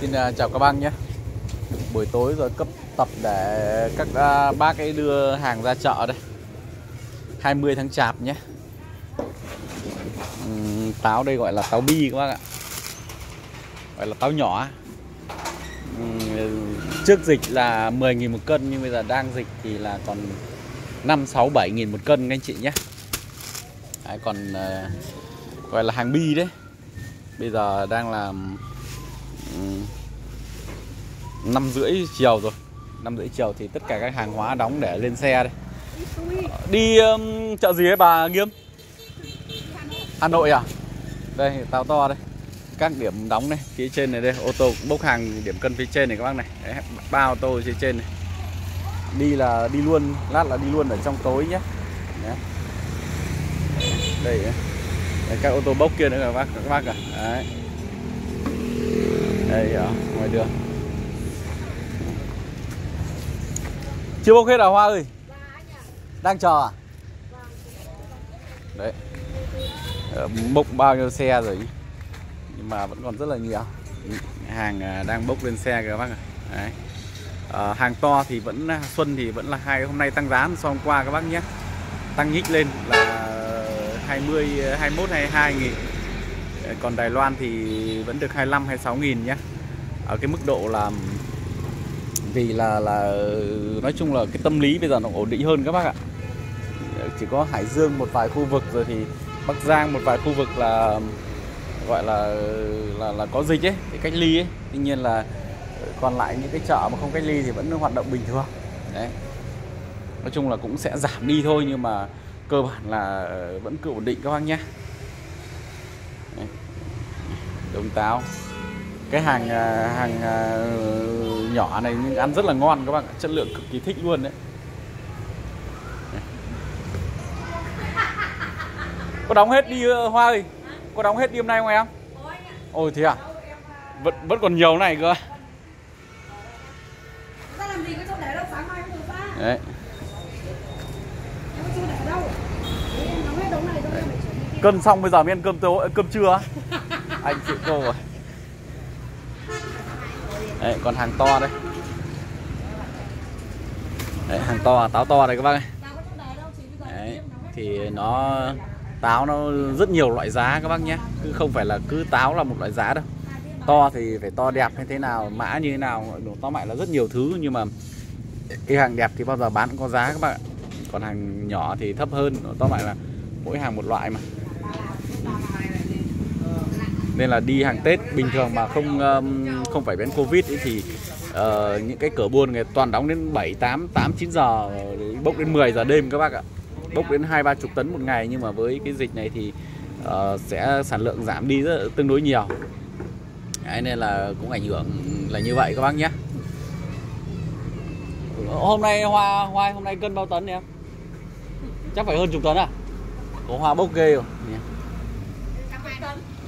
Xin à, chào các bác nhé. Buổi tối rồi cấp tập để các à, bác ấy đưa hàng ra chợ đây. 20 tháng chạp nhé. Táo đây gọi là táo bi các bác ạ. Gọi là táo nhỏ. Trước dịch là 10.000 một cân Nhưng bây giờ đang dịch thì là còn 5, 6, 7.000 một cân anh chị nhé. Đấy, Còn à, gọi là hàng bi đấy. Bây giờ đang là Ừ. năm rưỡi chiều rồi. Năm rưỡi chiều thì tất cả các hàng hóa đóng để lên xe đây. Đi um, chợ gì ấy bà nghiêm? Hà nội à? Đây tao to đây. Các điểm đóng này phía trên này đây ô tô cũng bốc hàng điểm cân phía trên này các bác này. Đấy, ba ô tô phía trên này. Đi là đi luôn lát là đi luôn ở trong tối nhé. Đấy. đây Đấy, các ô tô bốc kia nữa các bác các bác à. Đấy đây ở ngoài đường. Chưa bốc hết à Hoa ơi? Đang chờ à? Đấy. Ờ, bốc bao nhiêu xe rồi Nhưng mà vẫn còn rất là nhiều. Hàng à, đang bốc lên xe kìa các bác ạ. Đấy. À, Hàng to thì vẫn à, Xuân thì vẫn là hai hôm nay tăng giá so hôm qua các bác nhé. Tăng nhích lên là 20, 21, 22 nghìn. Còn Đài Loan thì vẫn được 25, 26 nghìn nhé. Ở cái mức độ là vì là là nói chung là cái tâm lý bây giờ nó ổn định hơn các bác ạ. Chỉ có Hải Dương một vài khu vực rồi thì Bắc Giang một vài khu vực là gọi là là là có dịch ấy thì cách ly ấy. Tuy nhiên là còn lại những cái chợ mà không cách ly thì vẫn hoạt động bình thường. Đấy. Nói chung là cũng sẽ giảm đi thôi nhưng mà cơ bản là vẫn cứ ổn định các bác nhé đồng táo. Cái hàng à, hàng à, nhỏ này nhưng ăn rất là ngon các bạn chất lượng cực kỳ thích luôn đấy. Có đóng hết đi hoa ơi? Có đóng hết đi hôm nay không em? Ôi thế à? Vẫn vẫn còn nhiều này cơ. Đấy. Cân xong bây giờ mới ăn cơm tối cơm trưa anh chịu cô rồi. Đấy, còn hàng to đây. Đấy, hàng to, táo to đây các bác ơi. Đấy, thì nó táo nó rất nhiều loại giá các bác nhé. Cứ không phải là cứ táo là một loại giá đâu. To thì phải to đẹp hay thế nào mã như thế nào to lại là rất nhiều thứ. Nhưng mà cái hàng đẹp thì bao giờ bán cũng có giá các bạn ạ. Còn hàng nhỏ thì thấp hơn to lại là mỗi hàng một loại mà nên là đi hàng Tết bình thường mà không um, không phải bén Covid ấy thì uh, những cái cửa buôn người toàn đóng đến 7 8 8 9 giờ bốc đến 10 giờ đêm các bác ạ. Bốc đến 2 30 tấn một ngày nhưng mà với cái dịch này thì uh, sẽ sản lượng giảm đi rất tương đối nhiều. Đấy, nên là cũng ảnh hưởng là như vậy các bác nhé. Hôm nay hoa hoa hôm nay cân bao tấn em? Chắc phải hơn chục tấn à? Có hoa bốc ghê rồi.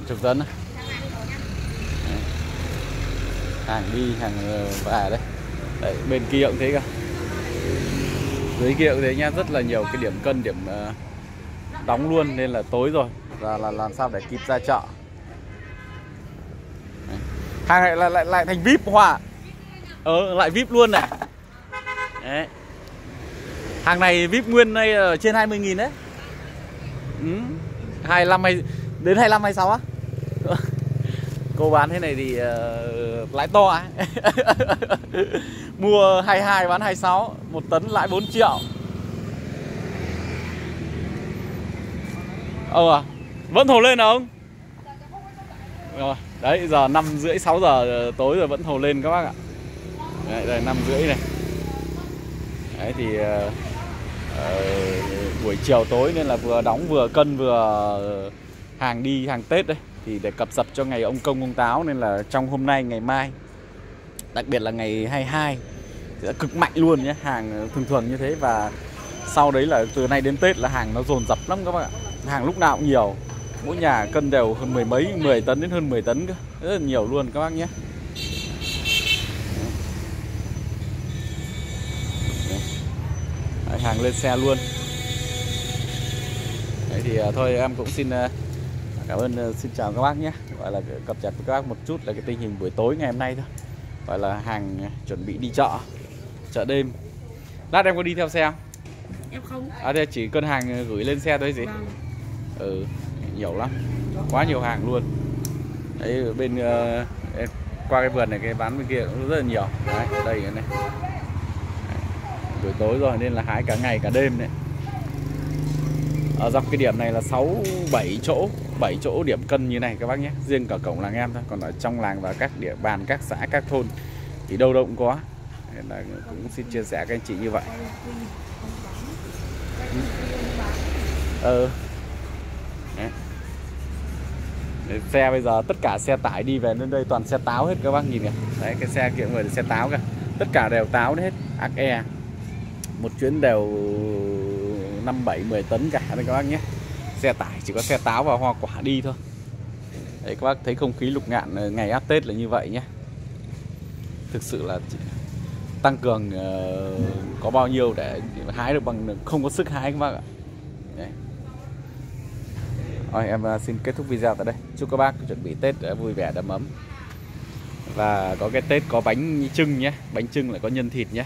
Chục tấn à? Hàng đi, hàng ờ, về đấy. Đấy, bên kia cũng thế cả dưới kia cũng thế nha rất là nhiều cái điểm cân, điểm ờ, đóng luôn nên là tối rồi. Là là làm sao để kịp ra chợ. Đấy. hàng này lại lại lại thành vip hòa ờ lại vip luôn này. Đấy. Hàng này vip nguyên đây ở trên 20 nghìn đấy. Ừ. 25 hay, đến 25 26 á? Cô bán thế này thì uh, lãi to ấy. mua 22 bán 26 một tấn lãi 4 triệu. Ờ à, vẫn thổ lên ông? Rồi đấy giờ năm rưỡi 6 giờ tối rồi vẫn thổ lên các bác ạ. Đấy, đây năm rưỡi này. Đấy thì uh, uh, buổi chiều tối nên là vừa đóng vừa cân vừa hàng đi hàng Tết đây thì để cập dập cho ngày ông công ông táo nên là trong hôm nay ngày mai đặc biệt là ngày 22 sẽ cực mạnh luôn nhé hàng ờ, thường thường như thế. Và sau đấy là từ nay đến Tết là hàng nó dồn dập lắm các bạn ạ. Hàng lúc nào cũng nhiều mỗi nhà cân đều hơn mười mấy 10 tấn đến hơn 10 tấn cơ rất là nhiều luôn các bác nhé. Đấy, hàng lên xe luôn. Đấy thì ờ, thôi em cũng xin ờ, cảm ơn ờ, xin chào các bác nhé. Gọi là cập nhật với các bác một chút là cái tình hình buổi tối ngày hôm nay thôi. Gọi là hàng chuẩn bị đi chợ chợ đêm. Lát em có đi theo xe không? Em không. À đây chỉ cân hàng gửi lên xe thôi gì? Vâng. Ừ nhiều lắm. Quá nhiều hàng luôn. Đấy ở bên ờ, em qua cái vườn này cái bán bên kia cũng rất là nhiều. Đấy đây này. Buổi tối rồi nên là hái cả ngày cả đêm đấy ở dọc cái điểm này là 6 7 chỗ 7 chỗ điểm cân như này các bác nhé. Riêng cả cổng làng em thôi còn ở trong làng và các địa bàn các xã các thôn thì đâu đâu cũng có nên là cũng xin chia sẻ các anh chị như vậy. Ừ. Đấy. Đấy, xe bây giờ tất cả xe tải đi về đến đây toàn xe táo hết các bác nhìn kìa. Đấy cái xe kia người là xe táo kìa tất cả đều táo hết. Ác e. Một chuyến đều năm bảy 10 tấn cả đây các bác nhé. Xe tải chỉ có xe táo và hoa quả đi thôi. Đấy, các bác thấy không khí lục ngạn ờ, ngày áp tết là như vậy nhé. Thực sự là tăng cường ờ, có bao nhiêu để hái được bằng, không có sức hái các bác ạ. Đấy. Rồi, em ờ, xin kết thúc video tại đây. Chúc các bác chuẩn bị tết vui vẻ đầm ấm. Và có cái tết có bánh trưng nhé. Bánh trưng lại có nhân thịt nhé